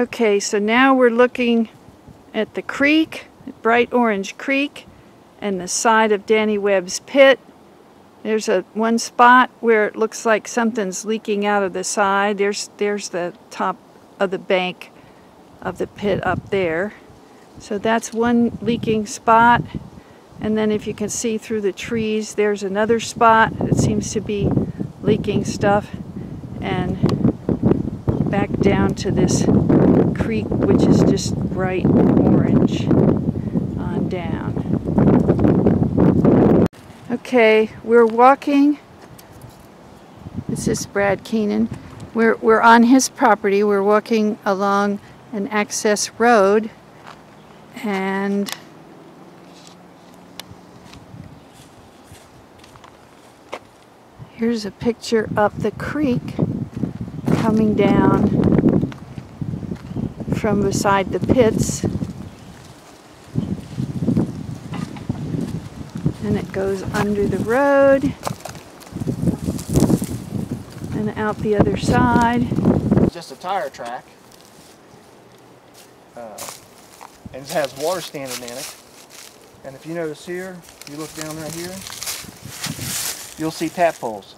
Okay, so now we're looking at the creek, Bright Orange Creek, and the side of Danny Webb's pit. There's a one spot where it looks like something's leaking out of the side. There's there's the top of the bank of the pit up there. So that's one leaking spot. And then if you can see through the trees, there's another spot that seems to be leaking stuff. And back down to this creek, which is just bright orange on down. Okay, we're walking. This is Brad Keenan. We're, we're on his property. We're walking along an access road and here's a picture of the creek coming down from beside the pits and it goes under the road and out the other side. It's just a tire track. Uh, and it has water standing in it. And if you notice here, you look down right here, you'll see tap poles.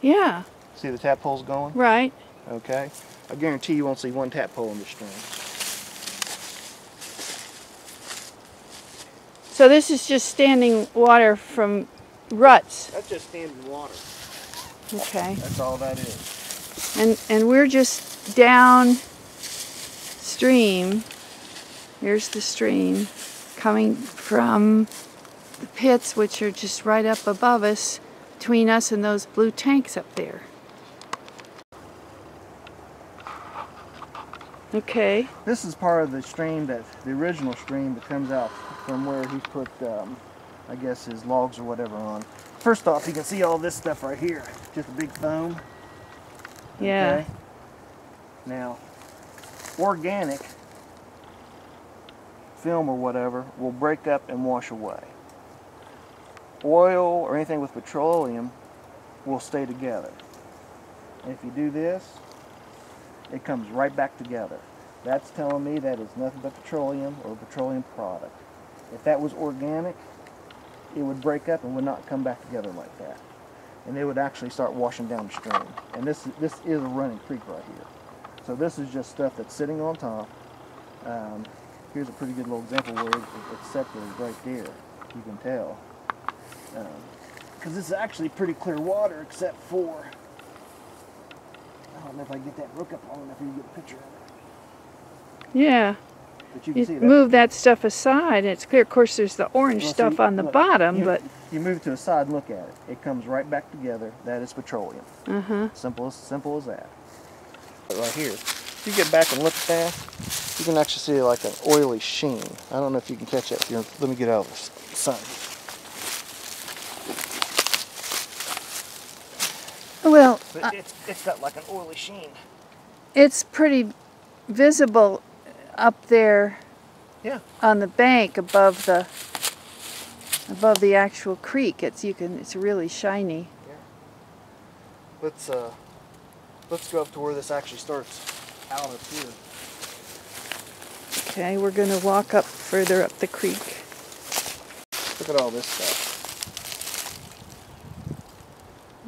Yeah, See the tap poles going? right. Okay. I guarantee you won't see one tap pole in the stream. So this is just standing water from ruts. That's just standing water. Okay. That's all that is. And and we're just down stream. Here's the stream coming from the pits which are just right up above us between us and those blue tanks up there. Okay. This is part of the stream that the original stream that comes out from where he put, um, I guess, his logs or whatever on. First off, you can see all this stuff right here, just a big foam. Yeah. Okay? Now, organic film or whatever will break up and wash away. Oil or anything with petroleum will stay together. And if you do this, it comes right back together. That's telling me that is nothing but petroleum or petroleum product. If that was organic, it would break up and would not come back together like that. And it would actually start washing down the stream. And this, this is a running creek right here. So this is just stuff that's sitting on top. Um, here's a pretty good little example where it, it's separated right there. You can tell. Because this is actually pretty clear water except for don't know if I can get that brook up long enough for you to get a picture of it. Yeah. But you can You see that. move that stuff aside and it's clear. Of course there's the orange Well, see, stuff on the look, bottom, you, but you move it to the side and look at it. It comes right back together. That is petroleum. uh-huh. Simple as simple as that. But right here, if you get back and look at that, you can actually see like an oily sheen. I don't know if you can catch that here. Let me get out of the sun. Well, But it's, it's got like an oily sheen. it's pretty visible up there Yeah. on the bank above the above the actual creek. It's you can it's really shiny. Yeah. Let's uh, let's go up to where this actually starts out up here. Okay, we're gonna walk up further up the creek. Look at all this stuff.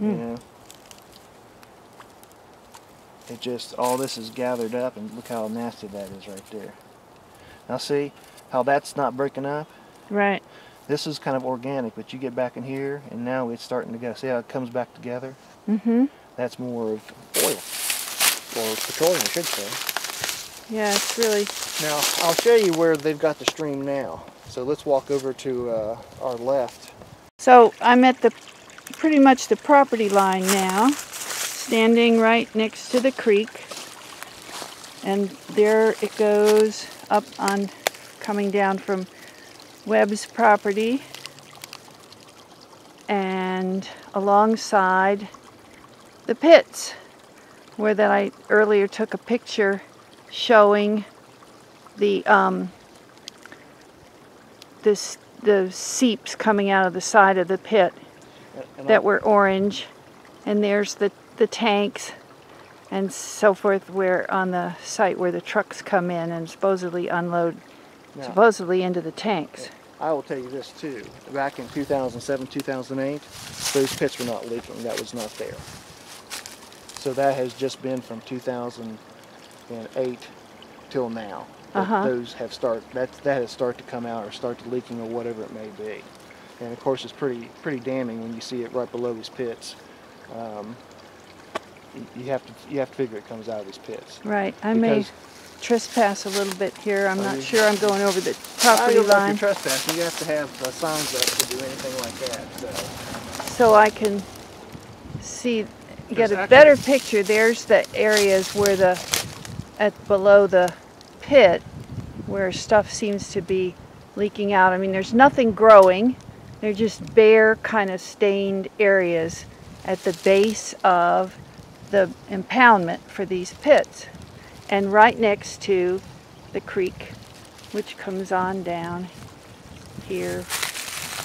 Mm. Yeah. It just, all this is gathered up and look how nasty that is right there. Now see how that's not breaking up? Right. This is kind of organic, but you get back in here and now it's starting to go. See how it comes back together? Mm-hmm. That's more of oil. Or petroleum, I should say. Yeah, it's really Now, I'll show you where they've got the stream now. So let's walk over to uh, our left. so I'm at the pretty much the property line now, standing right next to the creek. And there it goes up on coming down from Webb's property and alongside the pits where that I earlier took a picture showing the um, this the seeps coming out of the side of the pit And that I'll- were orange and there's the the tanks and so forth where on the site where the trucks come in and supposedly unload Now, supposedly into the tanks. I will tell you this too. Back in 2007, 2008, those pits were not leaking. That was not there. So that has just been from 2008 till now. Uh-huh. Those have start that that has started to come out or start to leaking or whatever it may be. And of course, it's pretty pretty damning when you see it right below these pits. Um, you- you have to you have to figure it comes out of these pits. Right. I may trespass a little bit here. I'm not you- sure I'm going over the I property don't know line. you're trespassing. You have to have uh, signs up to do anything like that. So. so I can see get a actually- better picture. There's the areas where the at below the pit where stuff seems to be leaking out. I mean, there's nothing growing. They're just bare kind of stained areas at the base of the impoundment for these pits. And right next to the creek which comes on down here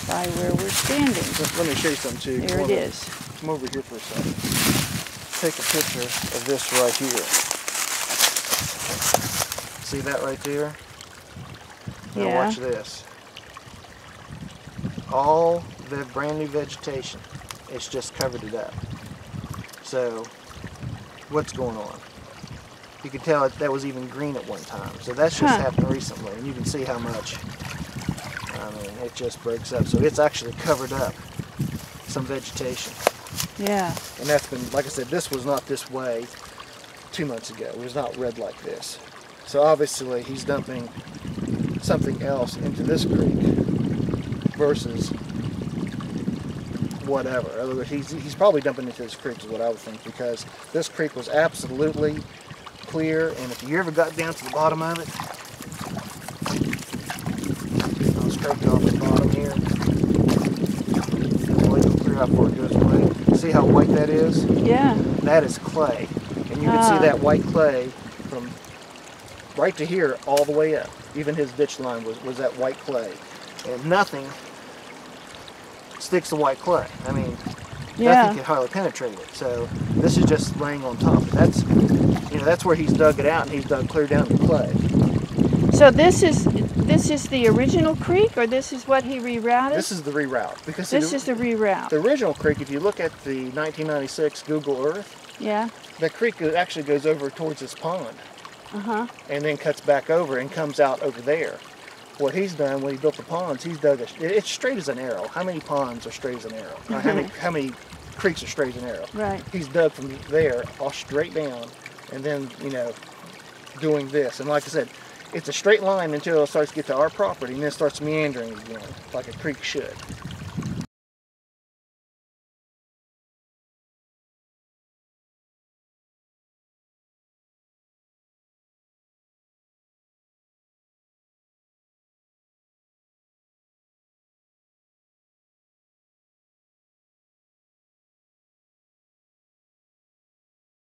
by where we're standing. Let, me show you something too. There it is. Come over here for a second. Take a picture of this right here. See that right there? Now Yeah. watch this. All the brand new vegetation, it's just covered it up. So, what's going on? You can tell that was even green at one time. So that's just Huh. happened recently, and you can see how much. I mean, it just breaks up. So it's actually covered up some vegetation. Yeah. And that's been, like I said, this was not this way two months ago. It was not red like this. So obviously he's dumping something else into this creek versus whatever. In other words, he's, he's probably dumping into this creek is what I would think because this creek was absolutely clear and if you ever got down to the bottom of it, I'll scrape off the bottom here. Clear out before it goes away. See how white that is? Yeah. That is clay. And you can Ah. see that white clay from right to here all the way up. Even his ditch line was, was that white clay. And nothing sticks to white clay. I mean, Yeah. nothing can hardly penetrate it. So this is just laying on top. That's you know, that's where he's dug it out and he's dug clear down the clay. So this is this is the original creek, or this is what he rerouted? This is the reroute. Because This the, is the reroute. the original creek, if you look at the 1996 Google Earth, yeah. the creek actually goes over towards this pond. Uh huh. and then cuts back over and comes out over there. What he's done when he built the ponds, he's dug a, it's straight as an arrow. How many ponds are straight as an arrow? Or how many mhm. how many creeks are straight as an arrow? Right. He's dug from there all straight down, and then you know doing this. And like I said, it's a straight line until it starts to get to our property, and then it starts meandering again like a creek should.